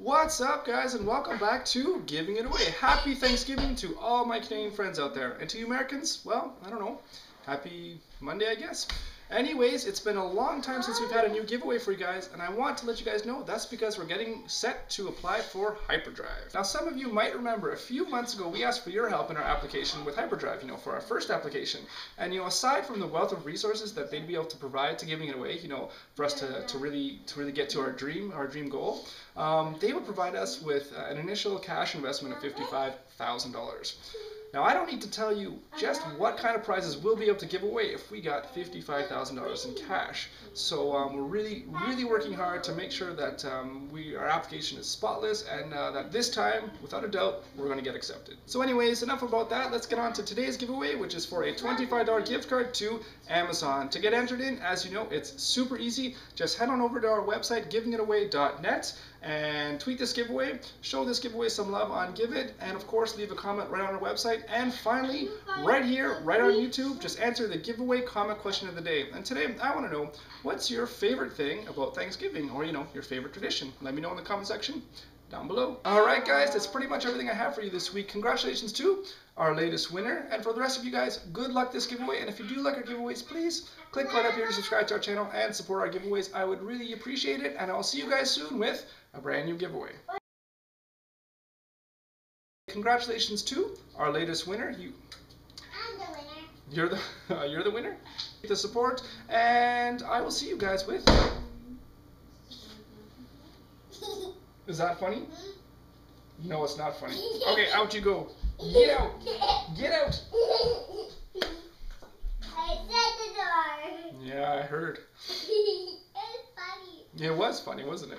What's up, guys, and welcome back to Giving It Away. Happy Thanksgiving to all my Canadian friends out there. And to you Americans, well, I don't know. Happy Monday, I guess. Anyways, it's been a long time since we've had a new giveaway for you guys, and I want to let you guys know that's because we're getting set to apply for Hyperdrive. Now, some of you might remember a few months ago we asked for your help in our application with Hyperdrive, you know, for our first application. And, you know, aside from the wealth of resources that they'd be able to provide to giving it away, you know, for us to, to really to really get to our dream, our dream goal, um, they would provide us with uh, an initial cash investment of $55,000. Now, I don't need to tell you just what kind of prizes we'll be able to give away if we got $55,000 in cash. So um, we're really, really working hard to make sure that um, we our application is spotless and uh, that this time, without a doubt, we're going to get accepted. So anyways, enough about that. Let's get on to today's giveaway, which is for a $25 gift card to Amazon. To get entered in, as you know, it's super easy. Just head on over to our website, givingitaway.net and tweet this giveaway, show this giveaway some love on Give It, and of course leave a comment right on our website. And finally, right here, right on YouTube, just answer the giveaway comment question of the day. And today, I want to know, what's your favorite thing about Thanksgiving, or you know, your favorite tradition? Let me know in the comment section down below. Alright guys, that's pretty much everything I have for you this week. Congratulations to our latest winner. And for the rest of you guys, good luck this giveaway. And if you do like our giveaways, please click right up here to subscribe to our channel and support our giveaways. I would really appreciate it. And I'll see you guys soon with a brand new giveaway. Congratulations to our latest winner. You, I'm the winner. you're the uh, you're the winner. The support, and I will see you guys with. Is that funny? No, it's not funny. Okay, out you go. Get out. Get out. I said the door. Yeah, I heard. it's funny. It was funny, wasn't it?